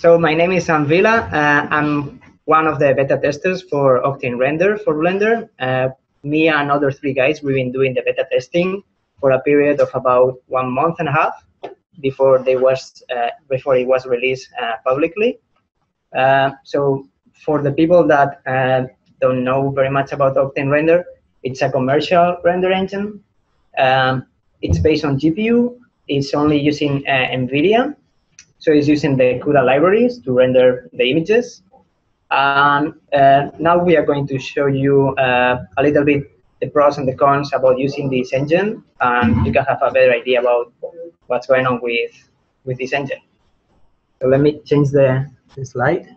So my name is Sam Vila. Uh, I'm one of the beta testers for Octane Render for Blender. Uh, me and other three guys, we've been doing the beta testing for a period of about one month and a half before they was uh, before it was released uh, publicly. Uh, so for the people that uh, don't know very much about Octane Render, it's a commercial render engine. Um, it's based on GPU. It's only using NVIDIA. So it's using the CUDA libraries to render the images. And uh, now we are going to show you uh, a little bit the pros and the cons about using this engine, and you can have a better idea about what's going on with, with this engine. So let me change the, the slide.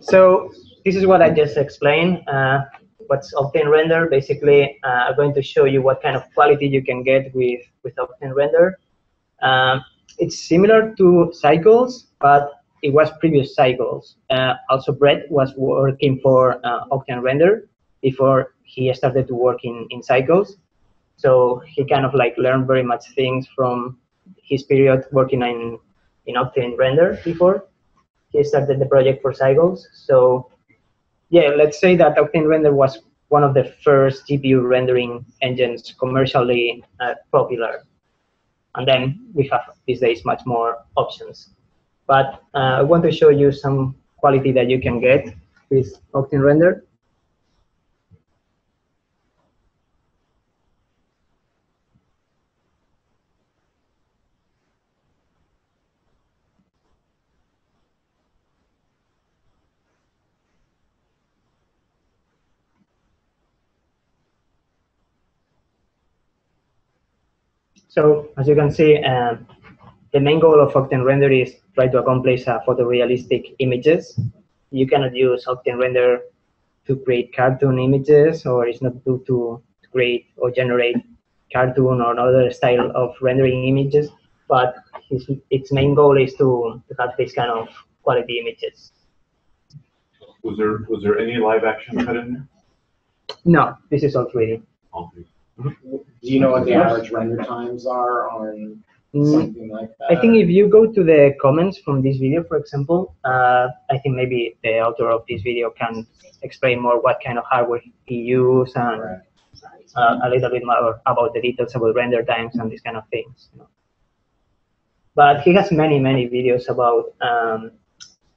So this is what I just explained. Uh, what's Octane Render. Basically, uh, I'm going to show you what kind of quality you can get with, with Octane Render. Um, it's similar to Cycles, but it was previous Cycles. Uh, also, Brecht was working for uh, Octane Render before he started to work in, in Cycles. So he kind of like learned very much things from his period working in, in Octane Render before. He started the project for Cycles. So yeah, let's say that Octane Render was one of the first GPU rendering engines commercially uh, popular. And then we have these days much more options. But uh, I want to show you some quality that you can get with Octane Render. So as you can see, uh, the main goal of Octane Render is try to accomplish uh, photorealistic images. You cannot use Octane Render to create cartoon images, or it's not due to create or generate cartoon or another style of rendering images, but its, its main goal is to, to have this kind of quality images. Was there was there any live action cut in there? No, this is all 3D. All three. Do you know what the average render times are on Mm, something like that? I think if you go to the comments from this video, for example, uh, I think maybe the author of this video can explain more what kind of hardware he used and Right. uh, a little bit more about the details about render times and these kind of things. You know. But he has many, many videos about um,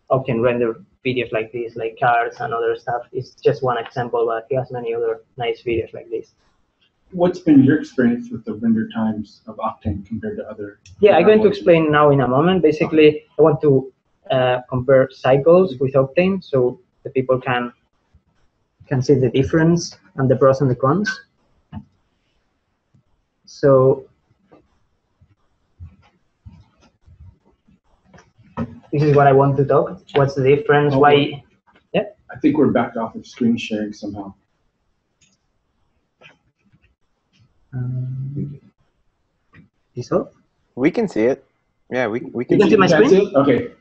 Octane render videos like this, like cards and other stuff. It's just one example, but he has many other nice videos like this. What's been your experience with the render times of Octane compared to other? Yeah, I'm going to explain now in a moment. Basically, I want to uh, compare cycles with Octane so the people can can see the difference and the pros and the cons. So this is what I want to talk. What's the difference? Why? I think we're backed off of screen sharing somehow. Um, this all? We can see it. Yeah, we, we can You can see my screen? it? Okay.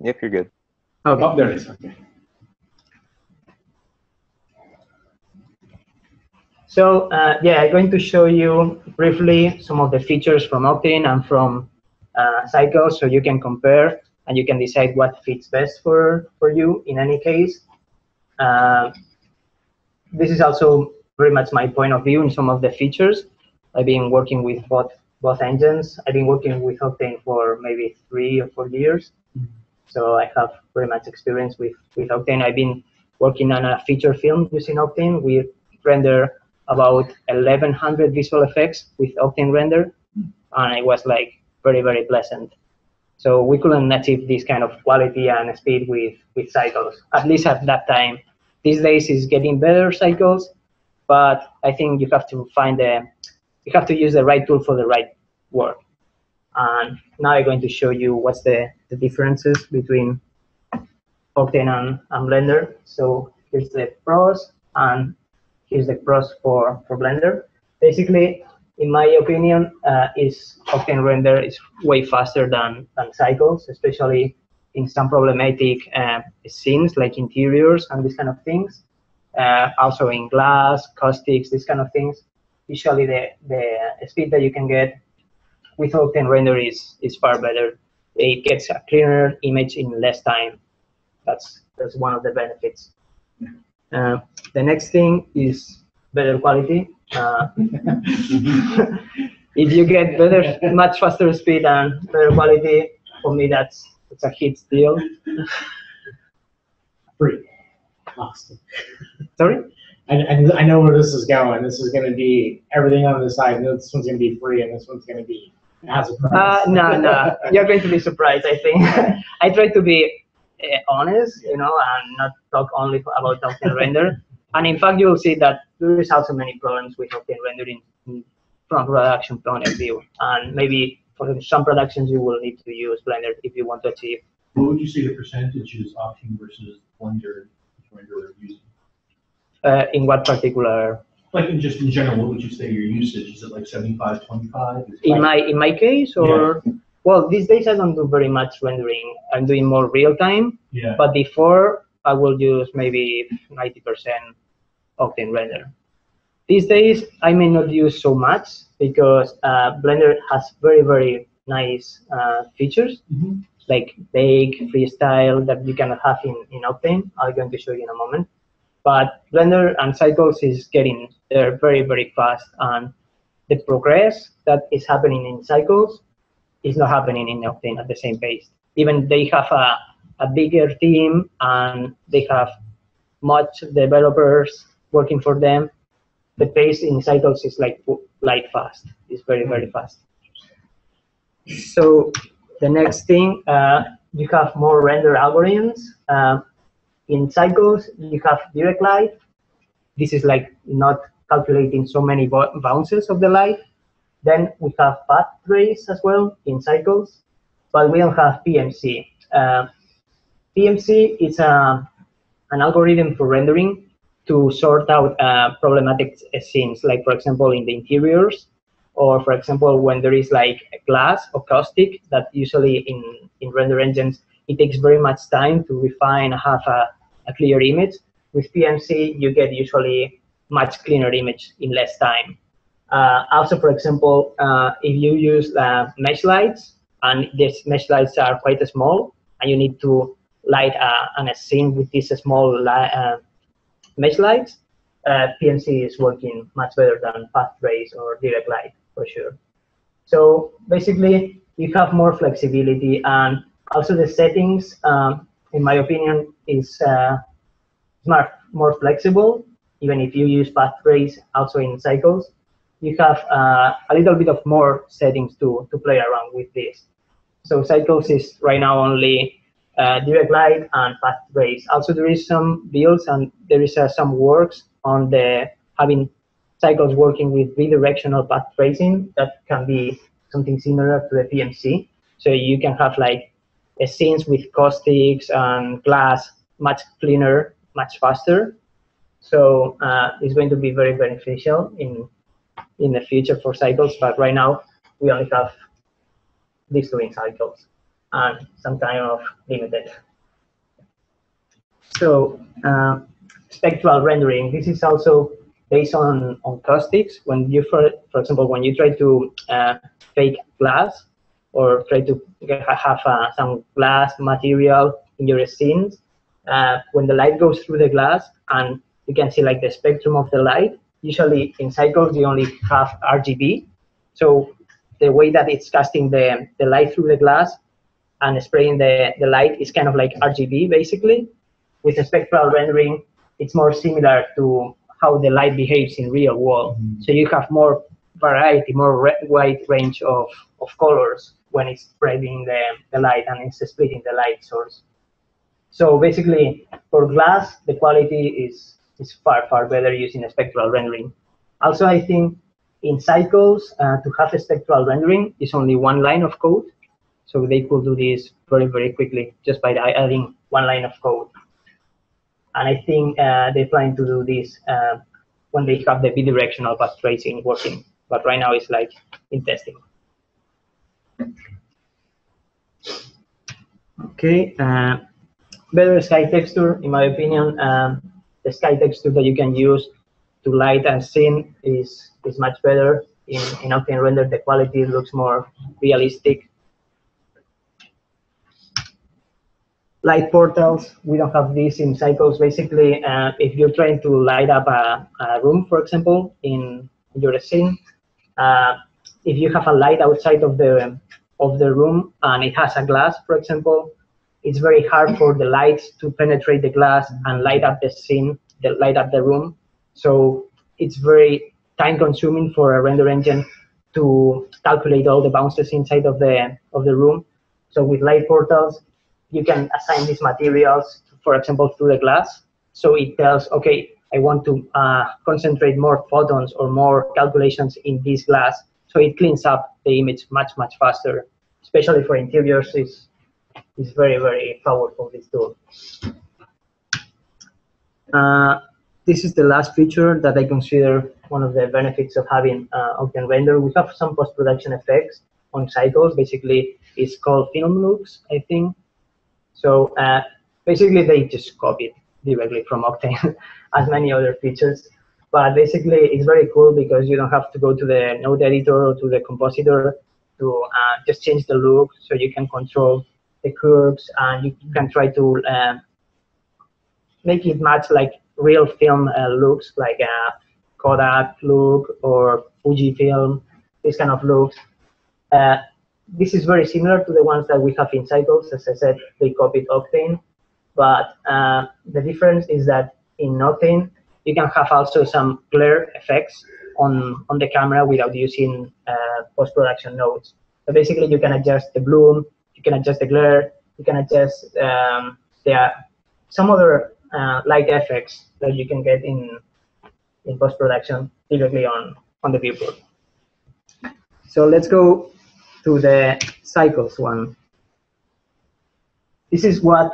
Yep, you're good. Okay. Oh, there it is. Okay. So uh, yeah, I'm going to show you briefly some of the features from Octane and from uh, Cycles, so you can compare and you can decide what fits best for for you in any case. Uh, this is also very much my point of view in some of the features. I've been working with both both engines. I've been working with Octane for maybe three or four years, mm-hmm. so I have very much experience with with Octane. I've been working on a feature film using Octane. We render about 1100 visual effects with Octane Render, hmm. and it was like very, very pleasant. So we couldn't achieve this kind of quality and speed with, with cycles, at least at that time. These days is getting better cycles, but I think you have to find the, you have to use the right tool for the right work. And now I'm going to show you what's the, the differences between Octane and, and Blender. So here's the pros and here's the pros for, for Blender. Basically, in my opinion, uh, is Octane Render is way faster than, than Cycles, especially in some problematic uh, scenes like interiors and these kind of things. Uh, also in glass, caustics, these kind of things. usually the, the speed that you can get with Octane render is, is far better. It gets a cleaner image in less time. That's, that's one of the benefits. Uh, the next thing is better quality. Uh, if you get better, much faster speed and better quality, for me that's it's a hit deal. Free. Awesome. Sorry? And, and I know where this is going. This is gonna be everything on the side, and this one's gonna be free, and this one's gonna be, it has a price. Uh, no, no, you're going to be surprised. I think I try to be uh, honest, you know, and not talk only about Octane render. And in fact, you'll see that there is also many problems with Octane rendering from production point of view. And maybe for some productions, you will need to use Blender if you want to achieve. What would you say the percentage is Octane versus Blender, Blender are using? Uh, in what particular? Like, in just in general, what would you say your usage? Is it like 75, 25? In my in my case, or well, these days I don't do very much rendering. I'm doing more real time. Yeah, But before, I will use maybe 90% Octane render. These days, I may not use so much because uh, Blender has very, very nice uh, features Mhm. Like bake, freestyle that you cannot have in, in Octane. I'm going to show you in a moment. But Blender and Cycles is getting there very, very fast. And the progress that is happening in Cycles is not happening in Octane at the same pace. Even they have a, a bigger team and they have much developers working for them. The pace in Cycles is like light fast. It's very, very fast. So the next thing, uh, you have more render algorithms. Uh, in Cycles, you have direct light. This is like not calculating so many bounces of the light. Then we have path trace as well in Cycles, but we don't have PMC. Uh, PMC is a, an algorithm for rendering to sort out uh, problematic scenes, like for example in the interiors, or for example when there is like a glass or caustic that usually in, in render engines it takes very much time to refine have a, a clear image. With PMC you get usually much cleaner image in less time. Uh, also, for example, uh, if you use uh, mesh lights and these mesh lights are quite small and you need to light uh, on a scene with these small uh, mesh lights, uh, PMC is working much better than path trace or direct light for sure. So basically, you have more flexibility and also the settings, um, in my opinion, is uh, smart, more flexible. Even if you use path trace also in cycles, you have uh, a little bit of more settings to, to play around with this. So cycles is right now only uh, direct light and path trace. Also, there is some builds and there is uh, some works on the having cycles working with bidirectional path tracing that can be something similar to the PMC. So you can have like a scenes with caustics and glass much cleaner, much faster. So uh, it's going to be very beneficial in in the future for cycles. But right now we only have these two in cycles and some kind of limited. So uh, spectral rendering. This is also based on, on caustics. When you, for, for example, when you try to uh, fake glass or try to have uh, some glass material in your scenes, uh, when the light goes through the glass and you can see like the spectrum of the light, usually in cycles you only have RGB. So the way that it's casting the, the light through the glass and spraying the, the light is kind of like RGB basically. With the spectral rendering, it's more similar to how the light behaves in real world. So you have more variety, more re- wide range of, of colors when it's spreading the, the light and it's splitting the light source. So basically, for glass, the quality is, is far, far better using a spectral rendering. Also, I think in cycles, uh, to have a spectral rendering is only one line of code. So they could do this very, very quickly just by adding one line of code. And I think uh, they're planning to do this uh, when they have the bidirectional path tracing working. But right now it's like in testing. Okay, uh, better sky texture, in my opinion. Um, the sky texture that you can use to light a scene is is much better. In in Octane Render, the quality looks more realistic. Light portals, we don't have this in Cycles. Basically, uh, if you're trying to light up a, a room, for example, in your scene, uh, if you have a light outside of the of the room and it has a glass, for example, it's very hard for the lights to penetrate the glass and light up the scene, the, light up the room. So it's very time consuming for a render engine to calculate all the bounces inside of the of the room. So with light portals, you can assign these materials, for example, through the glass. So it tells, okay, I want to uh, concentrate more photons or more calculations in this glass. So it cleans up the image much, much faster, especially for interiors. Is is very, very powerful, this tool. Uh, this is the last feature that I consider one of the benefits of having uh, Octane Render. We have some post-production effects on cycles. Basically, it's called film looks, I think. So uh, basically, they just copied directly from Octane, as many other features. But basically, it's very cool because you don't have to go to the node editor or to the compositor to uh, just change the look. So you can control the curves and you can try to uh, make it match like real film uh, looks, like a Kodak look or Fujifilm, this kind of looks. Uh, this is very similar to the ones that we have in Cycles. As I said, they copied Octane. But uh, the difference is that in Octane, you can have also some glare effects on, on the camera without using uh, post-production nodes. So basically, you can adjust the bloom, you can adjust the glare, you can adjust um, the, some other uh, light effects that you can get in, in post-production directly on, on the viewport. So let's go to the cycles one. This is what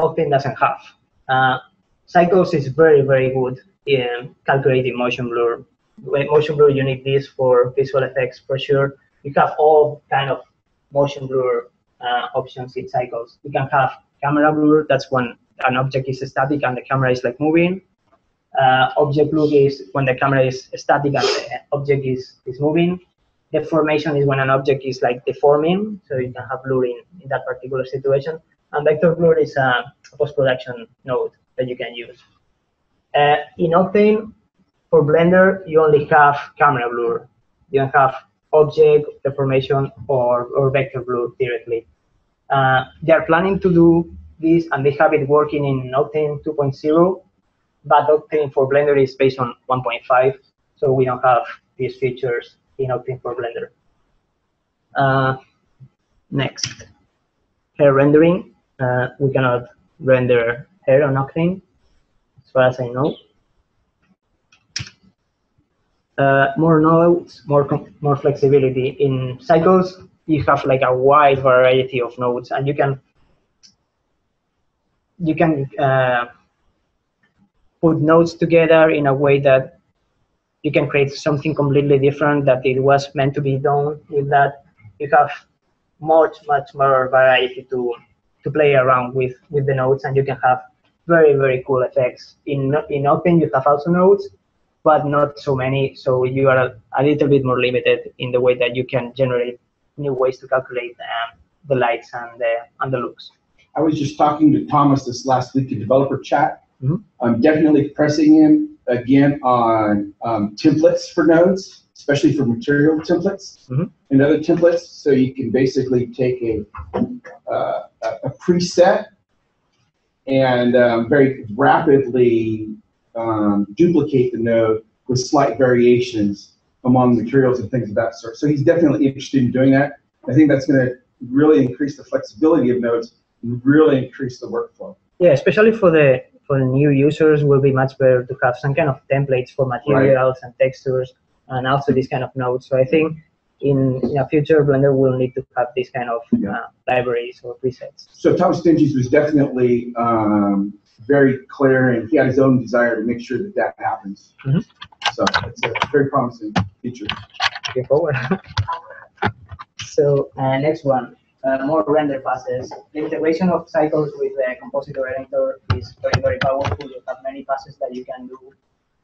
Octane doesn't have. Uh, Cycles is very, very good in calculating motion blur. Motion blur, you need this for visual effects for sure. You have all kind of motion blur uh, options in Cycles. You can have camera blur, that's when an object is static and the camera is like moving. Uh, object look is when the camera is static and the object is, is moving. Deformation is when an object is like deforming, so you can have blur in, in that particular situation. And vector blur is a post-production node that you can use. Uh, in Octane, for Blender, you only have camera blur. You don't have object deformation or, or vector blur directly. Uh, they are planning to do this, and they have it working in Octane 2.0, but Octane for Blender is based on 1.5, so we don't have these features in Octane for Blender. Uh, next, hair rendering. Uh, we cannot render hair on Octane, as far as I know. Uh, more nodes, more more flexibility. In cycles, you have like a wide variety of nodes, and you can you can uh, put nodes together in a way that you can create something completely different that it was meant to be done with that. You have much, much more variety to to play around with with the nodes, and you can have very, very cool effects. In in open you have also nodes, but not so many, so you are a, a little bit more limited in the way that you can generate new ways to calculate um, the lights and the and the looks. I was just talking to Thomas this last week in developer chat. Mhm. I'm definitely pressing him again on um, templates for nodes, especially for material templates Mhm. and other templates. So you can basically take a uh, a preset and um, very rapidly um, duplicate the node with slight variations among materials and things of that sort. So he's definitely interested in doing that. I think that's going to really increase the flexibility of nodes and really increase the workflow. Yeah, especially for the for the new users, will be much better to have some kind of templates for materials and textures, and also this kind of nodes. So I think in in a future, Blender will need to have this kind of Yeah. uh, libraries or presets. So Thomas Dinges was definitely um, very clear, and he had his own desire to make sure that that happens. Mhm. So it's a very promising feature. Looking forward. so uh, next one, uh, more render passes. The integration of cycles with the compositor editor is very very powerful. You have many passes that you can do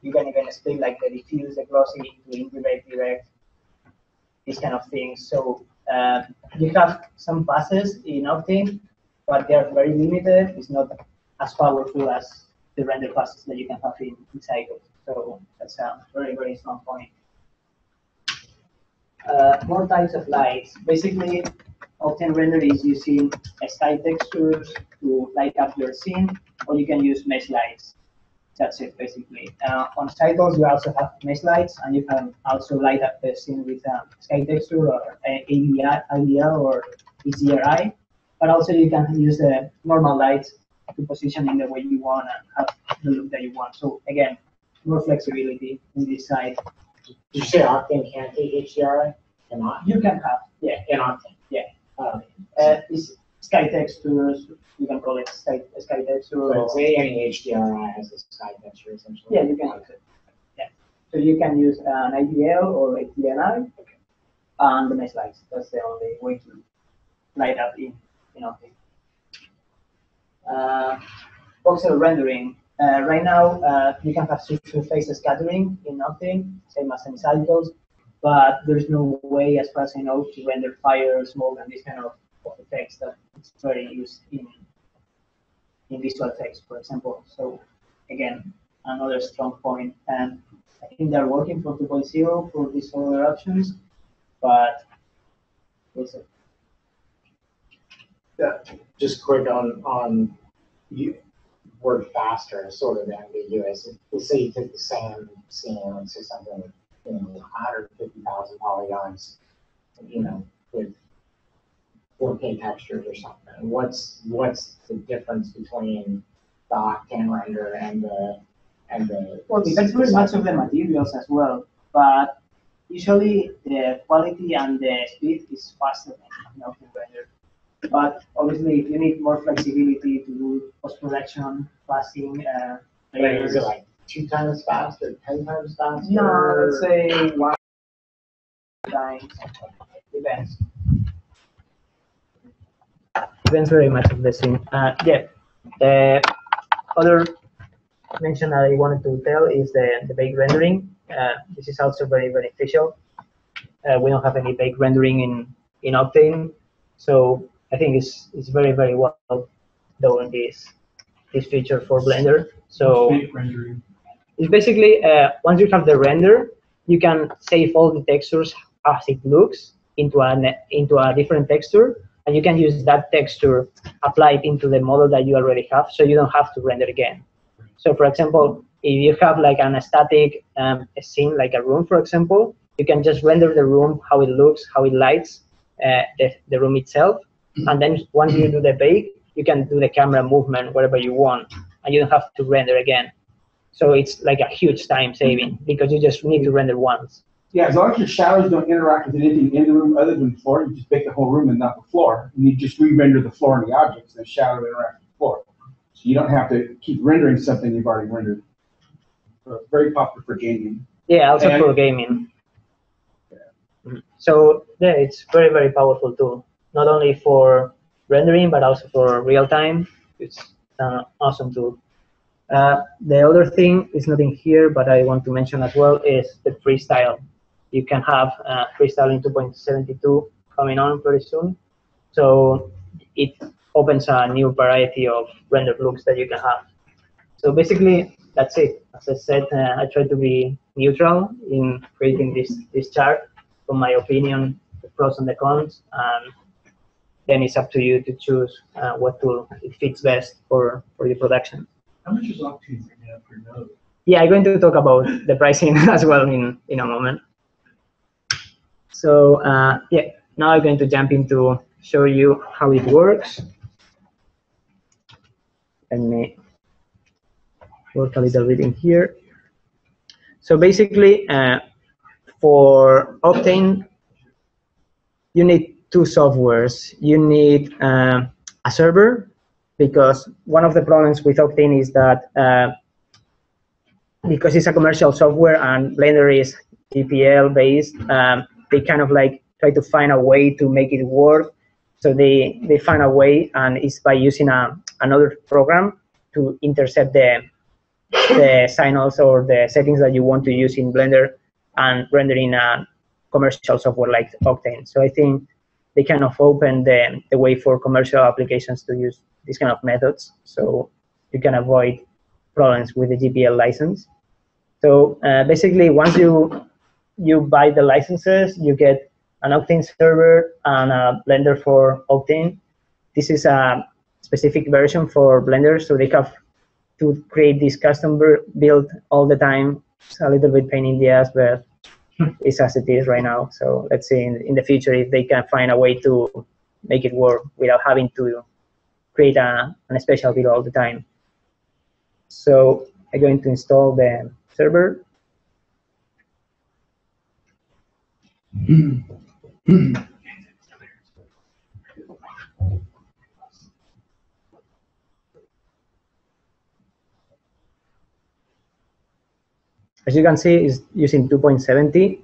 You can even split like the diffuse, the glossy, to indirect, direct, these kind of things. So uh, you have some passes in Octane, but they are very limited. It's not as powerful as the render passes that you can have in, in Cycles. So that's a very, very strong point. Uh, more types of lights. Basically, Octane Render is using sky textures to light up your scene, or you can use mesh lights. That's it, basically. Uh, on Cycles, you also have mesh lights, and you can also light up the scene with a sky texture or ADR, IDR or ECRI. But also, you can use the normal lights to position in the way you want and have the look that you want. So again, more flexibility in this side. Did you say Octane can't take HDRI? Cannot? You can have, Yeah, in Octane. Uh, is sky textures, you can call it sky, sky texture. or- say any HDRI as a sky texture essentially. Yeah, you can use it. Yeah. So you can use an IDL or a TNI and the mesh lights. That's the only way to light up in, in Octane. Uh, voxel rendering. Uh, right now, uh, you can have surface scattering in Octane, same as in Cycles, but there's no way, as far as I know, to render fire, smoke, and this kind of, of effects that it's very used in in visual effects, for example. So again, another strong point. And I think they're working for 2.0 for these other options, but a Just quick on, on you, word faster, sort of ambiguous. Let's say you take the same scene, let's say something, you know, hundred fifty thousand polygons, you know, with four K textures or something. What's, what's the difference between the Octane render and the, and the? Well, depends very much on the materials as well, but usually the quality and the speed is faster than Octane render. But obviously, if you need more flexibility to do post-production, passing, uh, it like two times faster, ten times faster? No, let's say one times. Depends. Depends very much of the scene. Uh, yeah. The other mention that I wanted to tell is the, the bake rendering. Uh, this is also very beneficial. Uh, we don't have any bake rendering in, in Octane, so I think it's, it's very, very well done this, this feature for Blender. So Fake rendering. It's basically uh, once you have the render, you can save all the textures as it looks into an into a different texture, and you can use that texture applied into the model that you already have, so you don't have to render again. So, for example, if you have like an static um, a scene, like a room, for example, you can just render the room, how it looks, how it lights, uh, the, the room itself, and then once you do the bake, you can do the camera movement wherever you want, and you don't have to render again. So it's like a huge time saving because you just need to render once. Yeah, as long as your shadows don't interact with anything in the room other than the floor, you just make the whole room and not the floor. And you just re-render the floor and the objects, and the shadow interacts with the floor. So you don't have to keep rendering something you've already rendered. So it's very popular for gaming. Yeah, also And- for gaming. Mhm. So yeah, it's very very powerful tool. Not only for rendering but also for real time. It's an awesome tool. Uh, the other thing is not in here, but I want to mention as well is the freestyle. You can have uh, freestyle in 2.72 coming on pretty soon. So it opens a new variety of rendered looks that you can have. So basically, that's it. As I said, uh, I try to be neutral in creating this, this chart from my opinion, the pros and the cons, and then it's up to you to choose uh, what tool it fits best for, for your production. How much is Octane right now per node? Yeah, I'm going to talk about the pricing as well in, in a moment. So uh, yeah, now I'm going to jump into show you how it works. Let me work a little bit in here. So basically, uh, for Octane, you need two softwares. You need uh, a server because one of the problems with Octane is that uh, because it's a commercial software and Blender is GPL based, um, they kind of like try to find a way to make it work. So they, they find a way and it's by using a, another program to intercept the, the signals or the settings that you want to use in Blender and rendering a commercial software like Octane. So I think they kind of open the, the way for commercial applications to use these kind of methods. So you can avoid problems with the GPL license. So uh, basically, once you you buy the licenses, you get an Octane server and a Blender for Octane. This is a specific version for Blender, so they have to create this custom build all the time. It's a little bit pain in the ass, but it's as it is right now. So let's see in, in the future if they can find a way to make it work without having to create a, a special build all the time. So I'm going to install the server. As you can see, is using 2.70.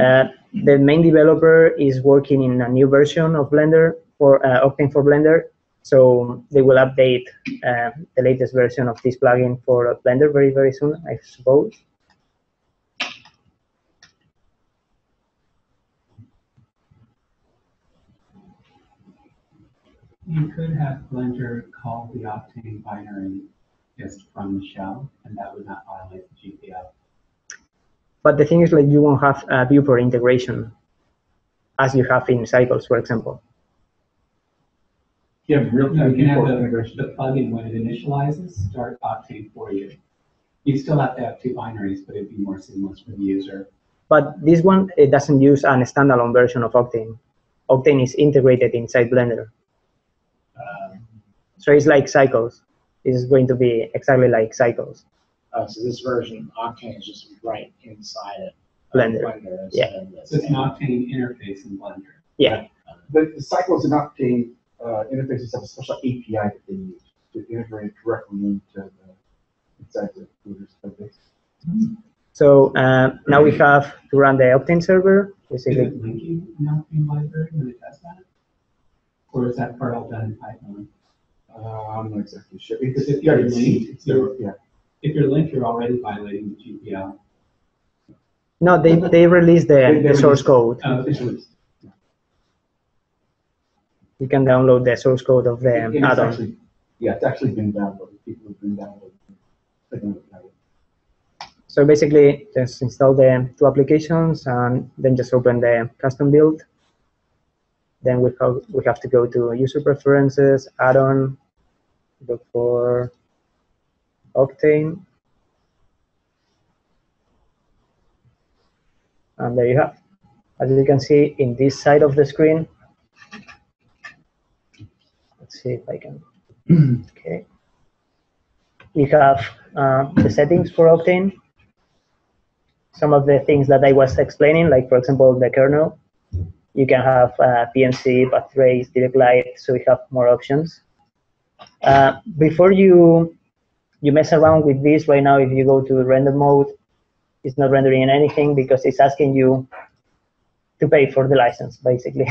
Uh, the main developer is working in a new version of Blender for uh, Octane for Blender. So they will update uh, the latest version of this plugin for Blender very, very soon, I suppose. You could have Blender call the Octane binary just from the shell, and that would not violate the GPL. But the thing is, like, you won't have a viewport integration as you have in Cycles, for example. You have real-time you can have viewport the, integration. the plugin when it initializes, start Octane for you. You still have to have two binaries, but it'd be more seamless for the user. But this one, it doesn't use an standalone version of Octane. Octane is integrated inside Blender. Um, So it's like Cycles. It's going to be exactly like Cycles. Uh, so this version, Octane is just right inside of Blender. Blender instead of the So it's an. Octane interface in Blender. Yeah. But the cycles and Octane uh, interfaces have a special API that they use to integrate directly into the inside the Hooters code base. So uh, now we have to run the Octane server. Is Basically, it linking in Octane library when it does that? Or is that part all done in Python? Uh, I'm not exactly sure. Because It's, if you're yeah, it's linked, it's you're- yeah. If you're linked, you're already violating the GPL. no, they, they released the, They- they the source code. Uh. You can download the source code of the add-on. Yeah, it's actually been downloaded. People have been downloading. clicking on it. So basically, just install the two applications and then just open the custom build. Then we have, we have to go to user preferences, add-on, look for Octane. And there you have. As you can see in this side of the screen, let's see if I can, okay. you have uh, the settings for Octane. Some of the things that I was explaining, like for example, the kernel. You can have uh, PMC, path trace, direct light, so we have more options. Uh, before you you mess around with this right now, if you go to render mode, it's not rendering anything because it's asking you to pay for the license, basically.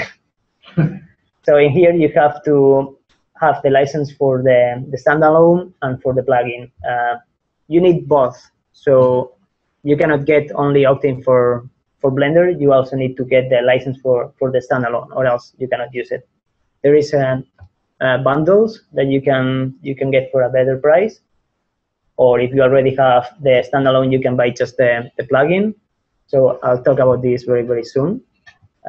so in here, you have to have the license for the, the standalone and for the plugin. Uh, you need both. So you cannot get only Octane for, for Blender. You also need to get the license for, for the standalone, or else you cannot use it. There is a, uh, bundles that you can you can get for a better price, or if you already have the standalone, you can buy just the, the plugin. So I'll talk about this very very soon.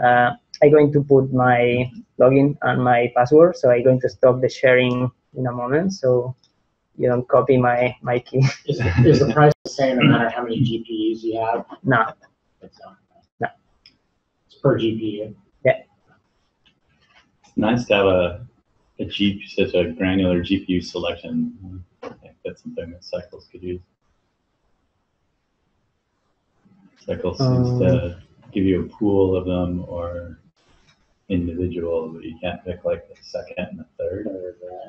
Uh, I'm going to put my login and my password, so I'm going to stop the sharing in a moment, so you don't copy my my key. Is, is the price the same no matter how many GPUs you have? no, It's not. No. It's per GPU. Yeah. It's nice to have a, a G, such a granular GPU selection. I think that's something that Cycles could use. Cycles um, seems to give you a pool of them or individual, but you can't pick like the second and the third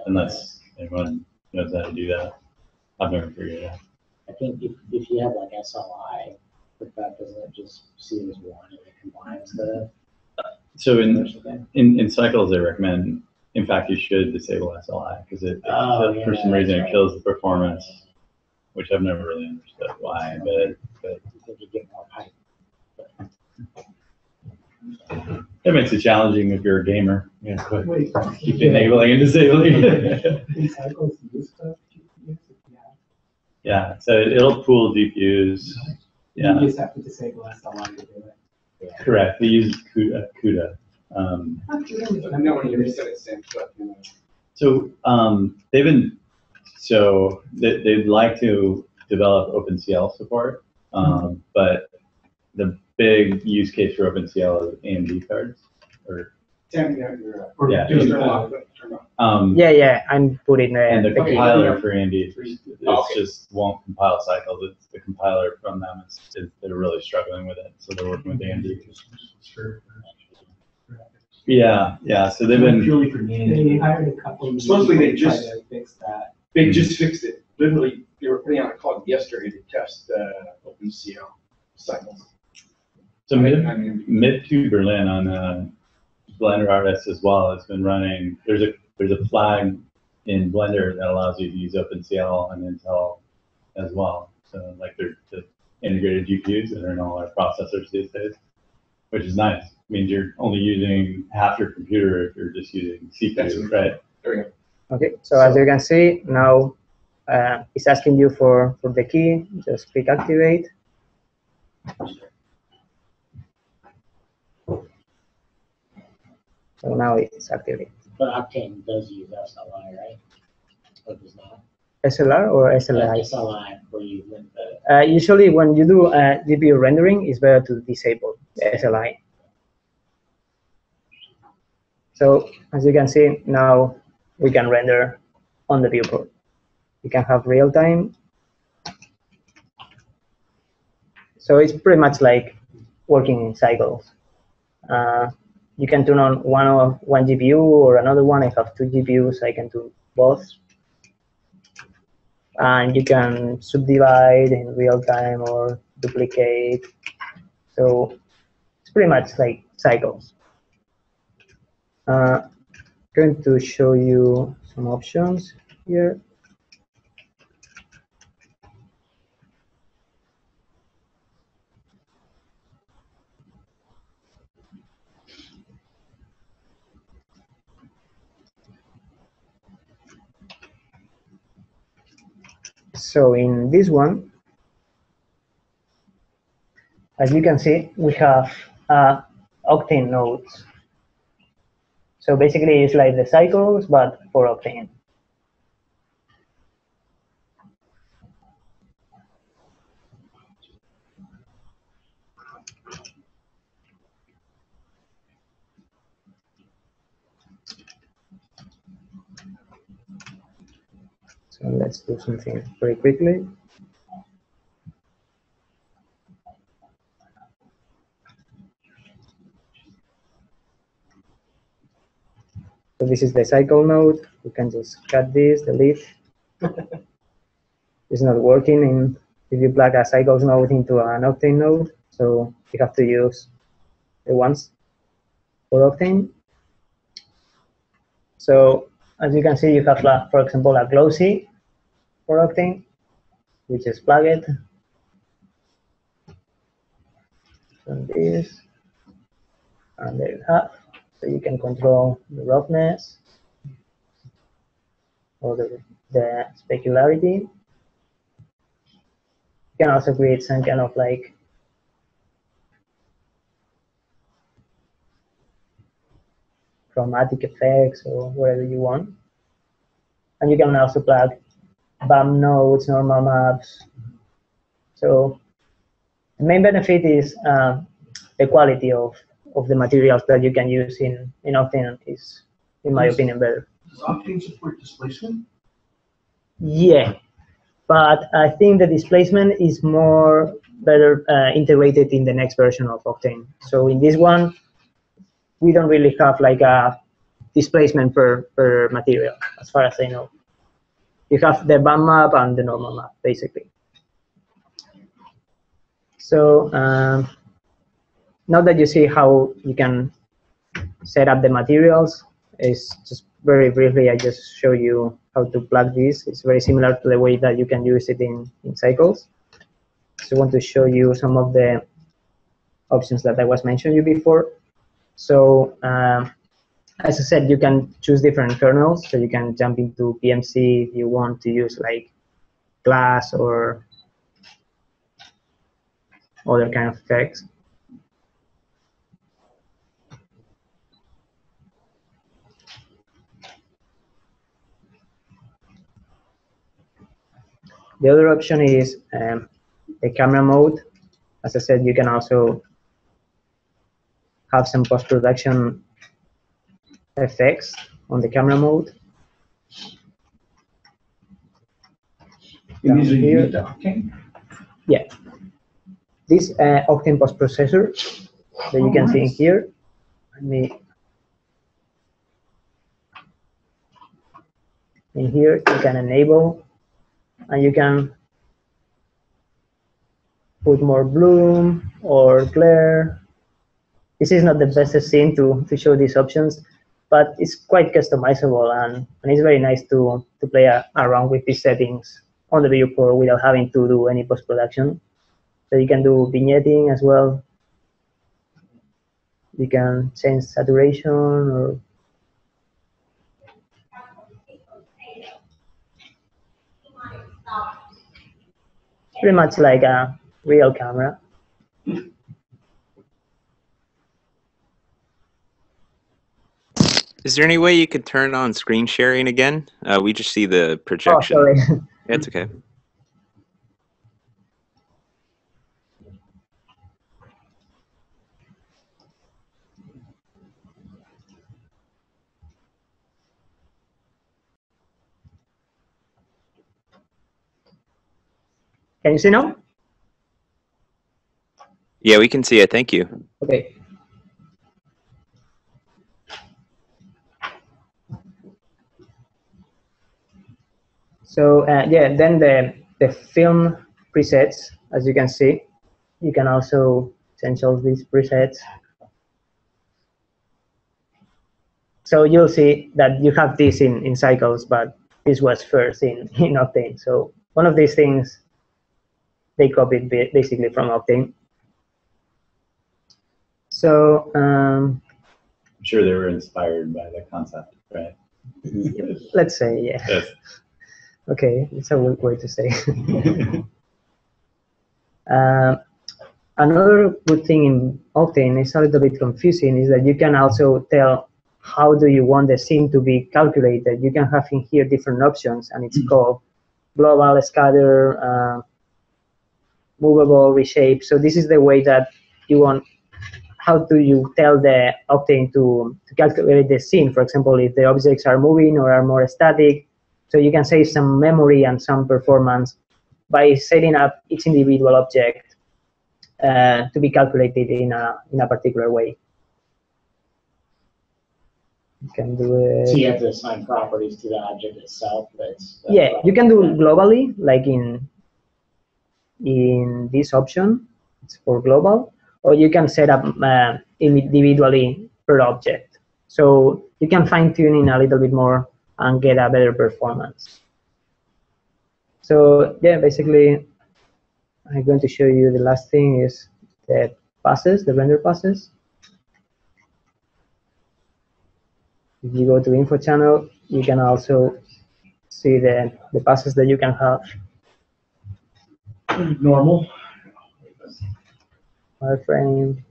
unless anyone knows how to do that. I've never figured it out. I think if, if you have like SLI, but that doesn't just see it as one and it combines the So in, there's the thing? in, in Cycles, they recommend, in fact, you should disable SLI because it, Oh, it- for some reason, that's it kills the performance which I've never really understood why, but, but you get more height. it makes it challenging if you're a gamer. Yeah, quick. Wait, Keep enabling and disabling. these cycles use the GPUs? Yeah. yeah, so it'll pool GPUs. Yeah. You just have to disable SLI to do it. Correct. They use uh, CUDA. CUDA. Um, I know when you said it, Sam, but, you know. so um, they've been so they, they'd like to develop OpenCL support, um, but the big use case for OpenCL is AMD cards. Or Sam, yeah, you're, uh, Or Yeah. just do turn the- off, turn off. um, Yeah, yeah, I'm putting the, and the the key. compiler for AMD it's, it's Oh, okay. just won't compile cycles. It's the compiler from them is, is they're really struggling with it, so they're working with AMD. Sure. Yeah, yeah. So they've been Purely for They hired a couple. of Supposedly they people to just- Try to fix that. They just fixed it. Literally, they were putting out a call yesterday to test, uh, OpenCL cycles. so mid I mean, mid to Berlin on uh, Blender Artist as well it's been running. There's a there's a flag in Blender that allows you to use OpenCL and Intel as well. So like they're the integrated GPUs that are in all our processors these days, which is nice. Means you're only using half your computer if you're just using That's CPU, right. right? there we go. Okay, so as you can see, now uh, it's asking you for, for the key. Just click activate. So now it's activated. But Octane does use SLI, right? Or does not? SLR or SLI? SLI, where you link the, Uh, usually when you do uh, GPU rendering, it's better to disable SLI. So as you can see, now we can render on the viewport. You can have real time. So it's pretty much like working in cycles. Uh, you can turn on one of one GPU or another one. I have two GPUs. I can do both and you can subdivide in real time or duplicate. So it's pretty much like cycles. Uh, going to show you some options here. So in this one, as you can see, we have uh, Octane nodes. So basically, it's like the cycles, but for Octane. So let's do something very quickly. So this is the cycle node. You can just cut this, delete. it's not working in if you plug a cycles node into an Octane node. So you have to use the ones for Octane. So as you can see, you have, like, for example, a glossy for Octane. You just plug it. And this. And there you have. So you can control the roughness or the, the specularity. You can also create some kind of like chromatic effects or whatever you want. And you can also plug bump nodes, normal maps. So the main benefit is uh, the quality of, of the materials that you can use in, in Octane is, in my Yes. opinion, better. Does Octane support displacement? Yeah, but I think the displacement is more better uh, integrated in the next version of Octane. So in this one, we don't really have like a displacement per, per material, as far as I know. You have the bump map and the normal map, basically. So um, now that you see how you can set up the materials, is just very briefly, I just show you how to plug this. It's very similar to the way that you can use it in, in Cycles. So I want to show you some of the options that I was mentioning you before. So um, as I said, you can choose different kernels. So you can jump into PMC if you want to use like glass or other kind of effects. The other option is um, the camera mode. As I said, you can also have some post-production effects on the camera mode. You Down usually here. the Octane? This uh, Octane post processor that you Oh, can see in here. Let me. In here, you can enable, and you can put more bloom or glare. This is not the best scene to, to show these options, but it's quite customizable and, and it's very nice to, to play a, around with these settings on the viewport without having to do any post-production. So you can do vignetting as well. You can change saturation or pretty much like a real camera. Is there any way you could turn on screen sharing again? Uh, we just see the Oh, projection. sorry. It's okay. Can you see now? Yeah, we can see it. Thank you. Okay. So uh, yeah, then the the film presets, as you can see, you can also change all these presets. So you'll see that you have this in, in Cycles, but this was first in, in Octane. So one of these things, they copied basically from Octane. So um, I'm sure they were inspired by the concept, right? let's say, yeah. Yes. Okay, it's a weird way to say. uh, another good thing in Octane is a little bit confusing is that you can also tell how do you want the scene to be calculated. You can have in here different options, and it's called global, scatter, uh, movable, reshape. So this is the way that you want. How do you tell the Octane to, to calculate the scene? For example, if the objects are moving or are more static, so you can save some memory and some performance by setting up each individual object uh, to be calculated in a, in a particular way. You can do it. So you have to assign properties to the object itself, that's. that's Yeah, you can do it globally, like in in this option, it's for global, or you can set up uh, individually per object. So you can fine tune in a little bit more and get a better performance. So yeah, basically, I'm going to show you the last thing is the passes, the render passes. If you go to info channel, you can also see the, the passes that you can have. Normal. wireframe.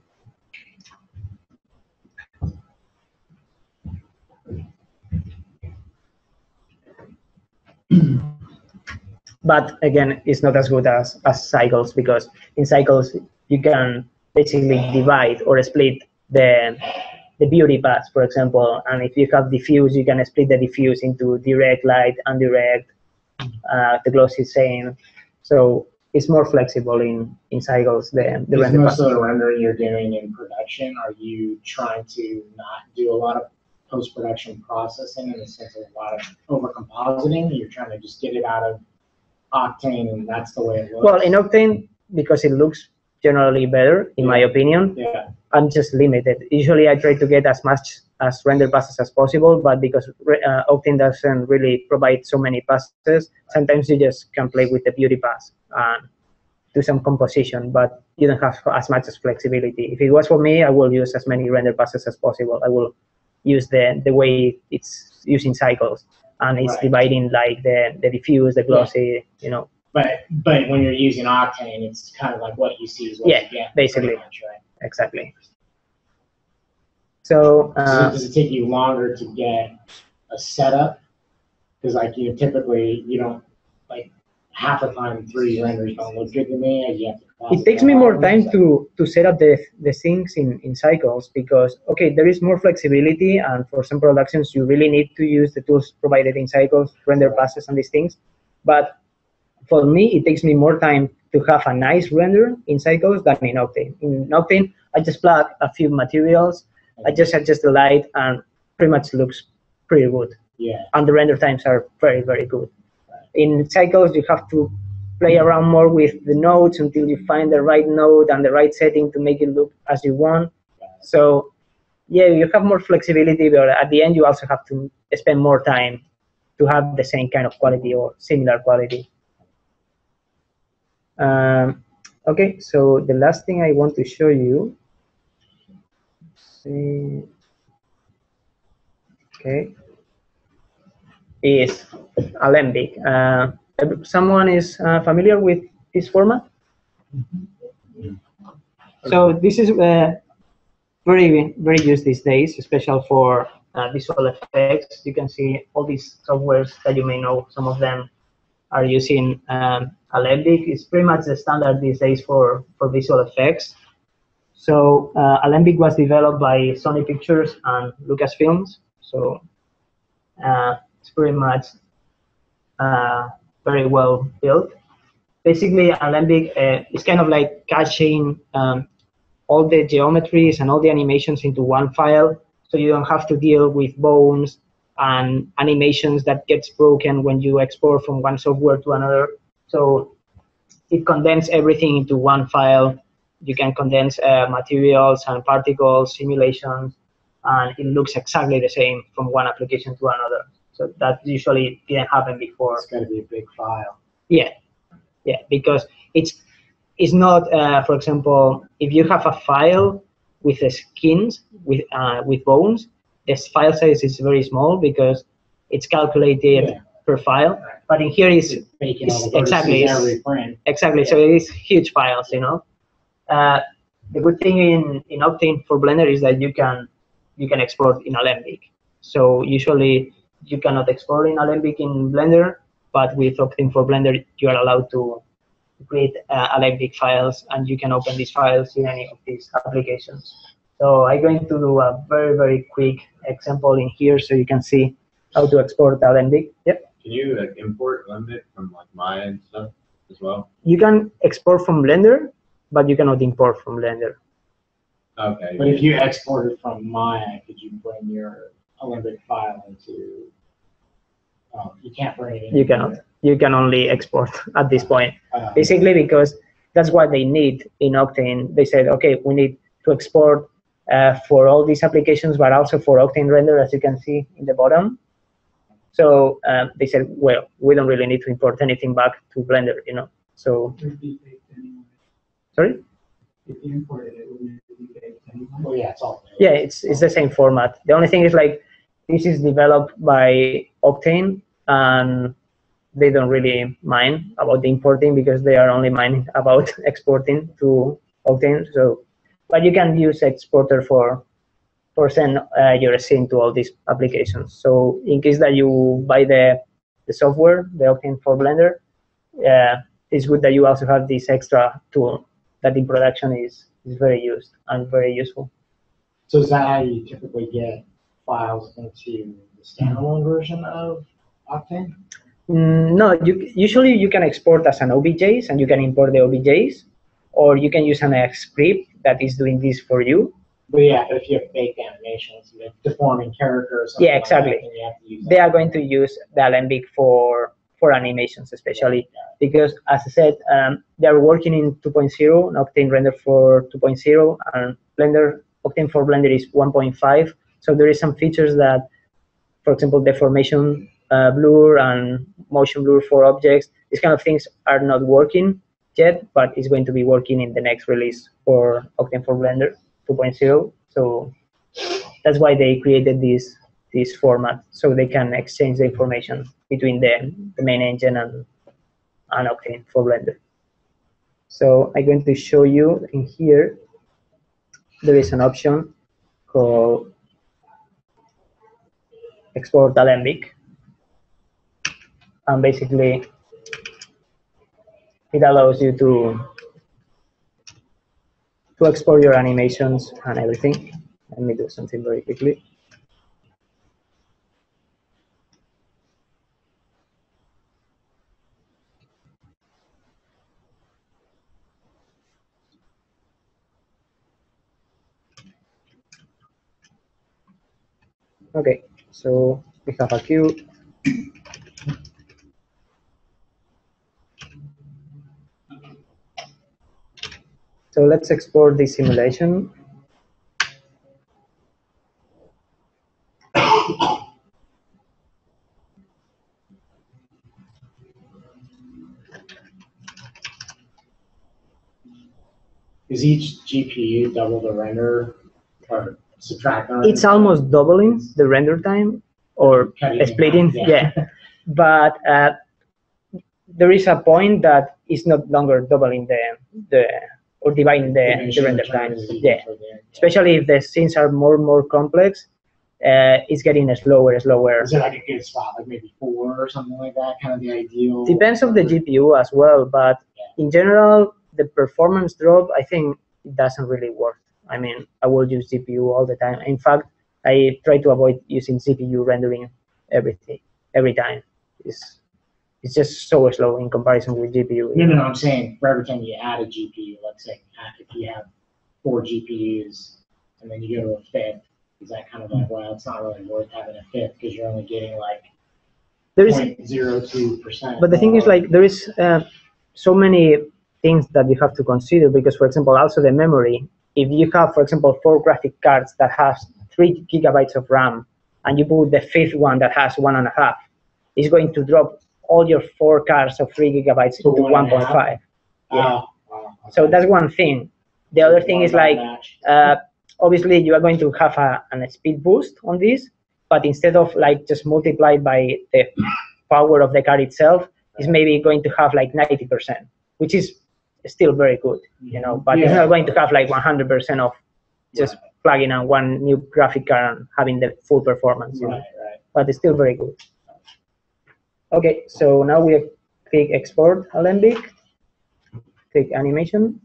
but again, it's not as good as, as cycles because in cycles you can basically divide or split the the beauty pass, for example. And if you have diffuse, you can split the diffuse into direct light, indirect. Uh, the gloss is same, so it's more flexible in in cycles. than the Is render most of the rendering you're doing in production, are you trying to not do a lot of post-production processing in the sense of a lot of over-compositing? You're trying to just get it out of Octane and that's the way it looks? Well, in Octane, because it looks generally better, in my opinion. Yeah, I'm just limited. Usually I try to get as much as render passes as possible, but because uh, Octane doesn't really provide so many passes, sometimes you just can play with the beauty pass and do some composition, but you don't have as much as flexibility. If it was for me, I will use as many render passes as possible. I will use the, the way it's using cycles and it's Right. dividing like the, the diffuse, the glossy, you know, but, but when you're using Octane, it's kind of like what you see is what Yeah, you get. basically. much, right? exactly. So, So uh, does it take you longer to get a setup? Because like you know, typically, you don't, like, half the time, three renders don't look good to me, you have to. it takes me more time to to set up the the things in in cycles because okay there is more flexibility and for some productions you really need to use the tools provided in cycles render passes and these things but for me it takes me more time to have a nice render in cycles than in octane in octane i just plug a few materials i just adjust the light and pretty much looks pretty good Yeah, and the render times are very, very good. In cycles, you have to play around more with the nodes until you find the right node and the right setting to make it look as you want. So, yeah, you have more flexibility, but at the end, you also have to spend more time to have the same kind of quality or similar quality. Um, okay, so the last thing I want to show you. Okay is Alembic. Uh, someone is uh, familiar with this format? So this is uh, very very used these days, especially for uh, visual effects. You can see all these softwares that you may know. Some of them are using um, Alembic. is pretty much the standard these days for for visual effects. So uh, Alembic was developed by Sony Pictures and Lucasfilms. So uh, it's pretty much uh, very well built. Basically, Alembic uh, is kind of like caching um, all the geometries and all the animations into one file, so you don't have to deal with bones and animations that gets broken when you export from one software to another. So it condenses everything into one file. You can condense uh, materials and particles, simulations, and it looks exactly the same from one application to another. So that usually didn't happen before. it's gotta be a big file. Yeah, yeah, because it's it's not, uh, for example, if you have a file with the skins with uh, with bones, this file size is very small because it's calculated Yeah. Per file. But in here is exactly, vertices it's- every frame. exactly so it is huge files, you know. Uh, the good thing in in Octane for Blender is that you can you can export in Alembic. So usually you cannot export in Alembic in Blender, but with Octane for Blender, you are allowed to create uh, Alembic files, and you can open these files in any of these applications. So I'm going to do a very, very quick example in here so you can see how to export Alembic. Yep. Can you like import Alembic from like Maya and stuff as well? You can export from Blender, but you cannot import from Blender. Okay. But if you export it from Maya, could you bring your Alembic file into, oh, you can't bring it in. You cannot. You can only export at this point. Uh, Basically, because that's what they need in Octane. They said, okay, we need to export uh, for all these applications, but also for Octane render, as you can see in the bottom. So um, they said, well, we don't really need to import anything back to Blender, you know. So, Would be baked anyway. sorry? If you imported it, wouldn't it be anyway? Oh, yeah, it's all. Yeah, it's it's the same format. The only thing is like this is developed by Octane, and they don't really mind about the importing because they are only minding about exporting to Octane. So, but you can use exporter for send uh, your scene to all these applications. So in case that you buy the the software, the Octane for Blender, uh, it's good that you also have this extra tool that in production is is very used and very useful. So is that how you typically get files into the standalone version of Octane? Mm, no, you, usually you can export as an OBJs and you can import the OBJs, or you can use an X script that is doing this for you. But yeah, but if you have fake animations, you have deforming characters. Yeah, like that, exactly. then you have to use They are going to use the Alembic for for animations especially because as I said, um, they are working in 2.0, Octane render for 2.0, and Blender Octane for Blender is 1.5. So there is some features that, for example, deformation uh, blur and motion blur for objects, these kind of things are not working yet, but it's going to be working in the next release for Octane for Blender 2.0. So that's why they created this this format so they can exchange the information between the, the main engine and, and Octane for Blender. So I'm going to show you in here, there is an option called export Alembic. And basically, it allows you to to export your animations and everything. Let me do something very quickly. Okay, so we have a queue. So let's export the simulation. Is each GPU double the render or subtract? It's almost doubling the render time or splitting, half, yeah. But uh, there is a point that is not longer doubling the the or dividing the, the render return time. Yeah, especially if the scenes are more and more complex, uh, it's getting slower, and slower. Is it like a good spot, like maybe four or something like that, kind of the ideal? Depends on the GPU as well, but in general, the performance drop, I think it doesn't really work. I mean, I will use GPU all the time. In fact, I try to avoid using CPU rendering everything every time. It's it's just so slow in comparison with GPU. No, no, no, I'm saying for every time you add a GPU, let's say, if you have four GPUs and then you go to a fifth, is that kind of like, well, it's not really worth having a fifth because you're only getting like There is, 0.02 percent. but the thing is, like, there is uh, so many things that you have to consider because, for example, also the memory. If you have, for example, four graphic cards that has three gigabytes of RAM, and you put the fifth one that has one and a half, it's going to drop all your four cards of three gigabytes To into one and a 1.5. Oh, oh, So that's one thing. The other thing is like, uh, obviously you are going to have a, an speed boost on this, but instead of like just multiplied by the power of the card itself, is maybe going to have like 90%, which is still very good, you know, but it's not going to have like 100% of just plugging on one new graphic card and having the full performance, you know, Right, right. but it's still very good. Okay, so now we click export Alembic, click animation,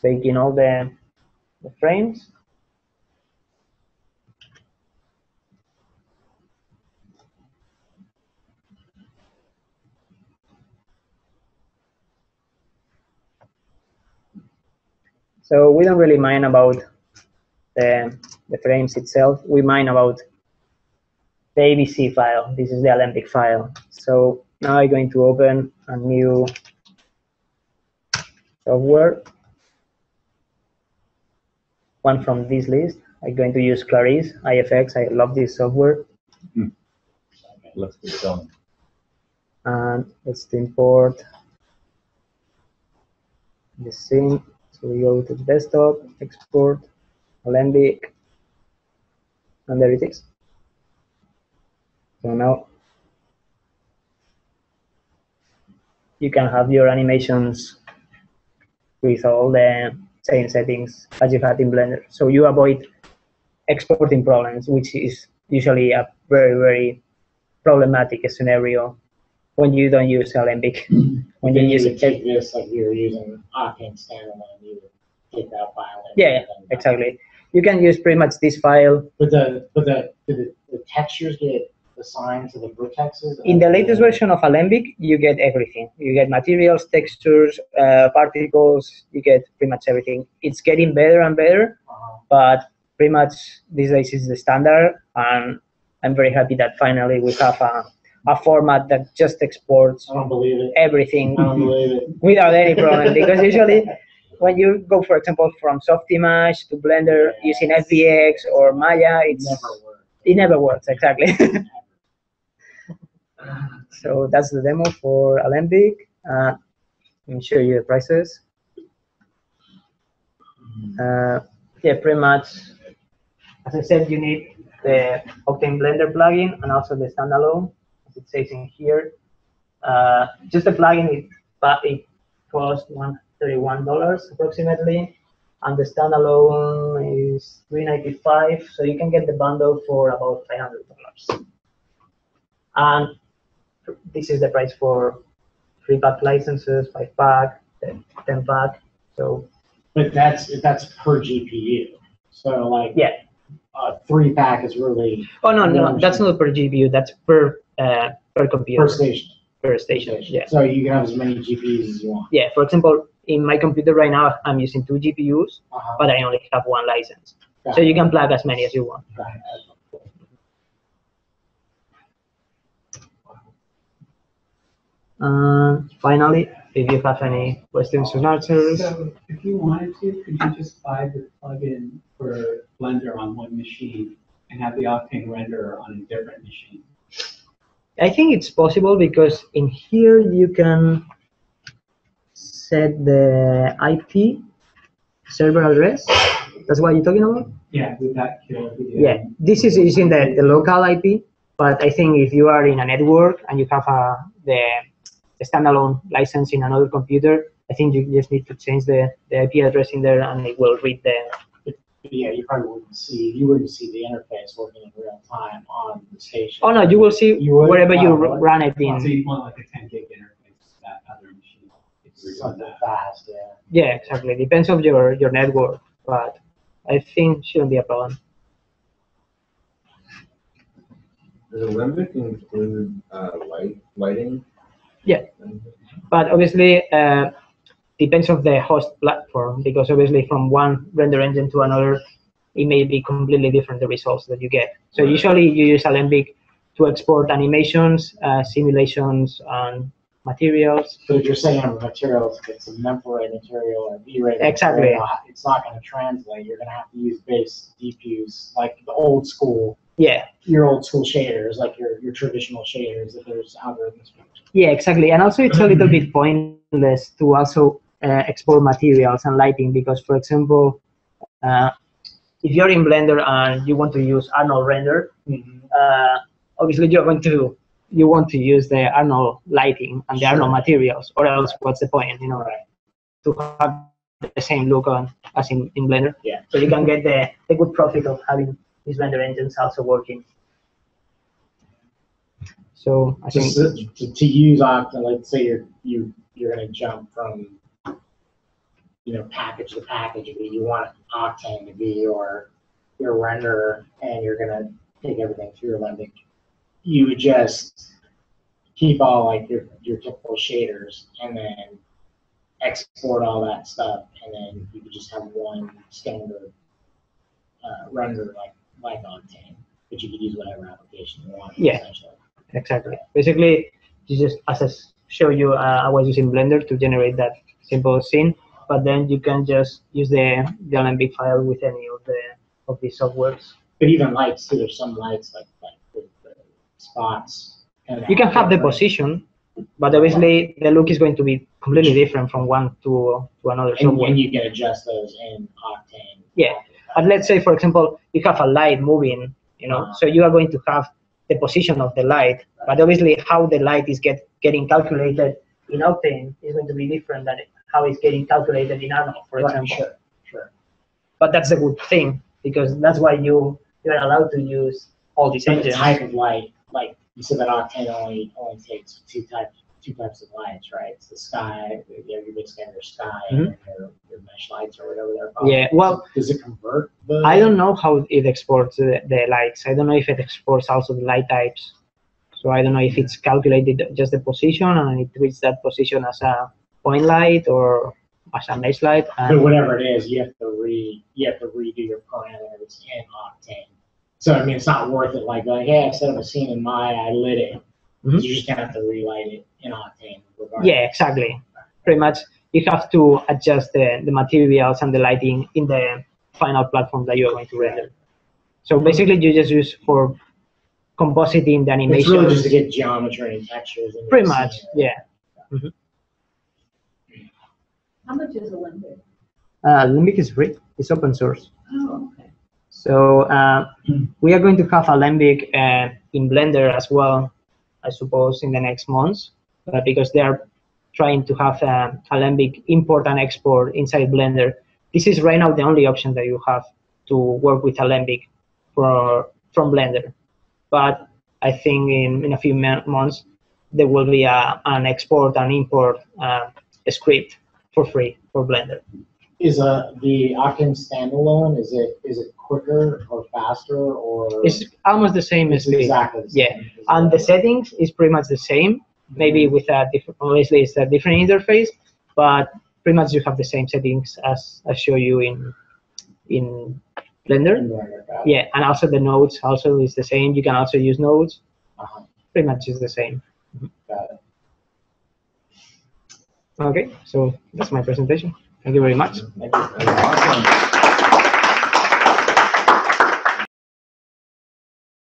take in all the, the frames. So we don't really mind about the, the frames itself. We mind about the ABC file. This is the Alembic file. So now I'm going to open a new software. One from this list. I'm going to use Clarisse, IFX. I love this software. Hmm. Let's get going. And let's import the scene. So we go to desktop, export, Alembic, and there it is. So now you can have your animations with all the same settings as you had in Blender. So you avoid exporting problems, which is usually a very, very problematic scenario when you don't use Alembic. when you use take this, like you were using Octane standalone, you take that file. yeah, exactly. You can use pretty much this file. But the, but the, the, the textures get assigned to the vertexes? In the latest version of Alembic, you get everything. You get materials, textures, uh, particles, you get pretty much everything. It's getting better and better, Uh-huh. but pretty much these days is the standard. And I'm very happy that finally we have a, a format that just exports I don't believe it. everything I don't believe it. without any problem because usually when you go for example from Softimage to Blender using FBX or Maya It it's it never works exactly so that's the demo for Alembic uh, let me show you the prices. Uh, yeah pretty much as I said you need the Octane Blender plugin and also the standalone as it says in here. Uh, just the plugin it, it costs $131 approximately and the standalone is 395, so you can get the bundle for about $500 and this is the price for three pack licenses five pack 10 pack so But that's, that's per GPU. So like. Yeah. A three pack is really oh no no that's not per gpu that's per uh, per computer per station. per station yeah So you can have as many GPUs as you want. yeah for example in my computer right now i'm using two gpus Uh-huh. but i only have one license Got so it. you can plug as many as you want Uh, finally, if you have any questions and answers, So if you wanted to, could you just buy the plugin for Blender on one machine and have the Octane renderer on a different machine? I think it's possible because in here you can set the IP server address. That's what you're talking about? Yeah, would that kill? Yeah, this is using the, the local IP, but I think if you are in a network and you have a, the, the standalone license in another computer, I think you just need to change the, the IP address in there and it will read the, But yeah, you probably wouldn't see, you wouldn't see the interface working in real time on the station. oh no, you will see You would? wherever you Oh, really? run it in. So you want like a ten gig interface to that other machine. if you're Something that. fast, yeah. Yeah, exactly. Depends on your, your network, but I think shouldn't be a problem. Does Alembic include, uh, light, lighting? Yeah. But obviously, uh, depends of the host platform because obviously from one render engine to another, it may be completely different the results that you get. So usually you use Alembic to export animations, uh, simulations, and materials. If you're saying a material, if it's a mental ray material or V-Ray Exactly. material, it's not gonna translate. You're gonna have to use base DPUs, like the old school, Yeah, your old school shaders, like your, your traditional shaders that there's algorithms. yeah, exactly. And also it's a little bit pointless to also uh, export materials and lighting because, for example, uh, if you're in Blender and you want to use Arnold render, uh, obviously you're going to you want to use the Arnold lighting and the Arnold materials, or else what's the point, you know, Right. to have the same look on as in, in Blender. Yeah. So you can get the, the good profit of having these Blender engines also working. So I Just to, to, to use Octane, let's say you're, you, you're gonna jump from, you know, package to package, but you want Octane to be your, your renderer, and you're gonna take everything through Alembic. You would just keep all like your, your typical shaders, and then export all that stuff, and then you could just have one standard, uh, render like, like Octane, but you could use whatever application you want, Yeah. Exactly. Basically, you just as I show you, uh, I was using Blender to generate that simple scene, but then you can just use the the Alembic file with any of the of these softwares. But even lights too, there's some lights like, like with the spots. and You can have the position, but obviously the look is going to be completely different from one to to another And, software. and you can adjust those in Octane. Yeah. But let's say, for example, you have a light moving, you know, so you are going to have the position of the light, but obviously how the light is get getting calculated in Octane is going to be different than how it's getting calculated in Arnold, for example. Sure, sure. But that's a good thing because that's why you you are allowed to use all these So the engines. type of light, like you said that Octane only, only takes two types, two types of lights, right? It's the sky, you have your big standard sky and then your, your mesh lights or whatever they're called. Mm-hmm. Yeah, well, Does it convert the? I don't know how it exports the, the lights. I don't know if it exports also the light types. So I don't know if it's calculated just the position and it treats that position as a point light or as a mesh light. But whatever it is, you have to re, you have to redo your parameters in Octane. So I mean, it's not worth it. Like, like, hey, I set up a scene in Maya, I lit it, Mhm. You just gonna have to relight it in Octane. regardless. Yeah, exactly. Pretty much, you have to adjust the, the materials and the lighting in the final platform that you are going to render. So basically, you just use for compositing the It's animation. really just to get geometry and textures. into Pretty the much, scene. yeah. How much is Alembic? Uh, Alembic is free. It's open source. Oh, okay. So uh, we are going to have Alembic uh, in Blender as well, I suppose, in the next months, uh, because they are trying to have uh, Alembic import and export inside Blender. This is right now the only option that you have to work with Alembic for, from Blender. But I think in, in a few months, there will be a, an export and import uh, script for free for Blender. Is uh the Octane standalone, is it, is it quicker or faster or? It's almost the same as exactly the Yeah, same? And the settings is pretty much the same. Maybe with a different obviously it's a different interface but pretty much you have the same settings as i show you in in blender. Yeah and also the nodes also is the same. You can also use nodes. Uh-huh, pretty much is the same. Got it. okay so that's my presentation thank you very much Thank you. Awesome.